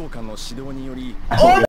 校官の指導により。お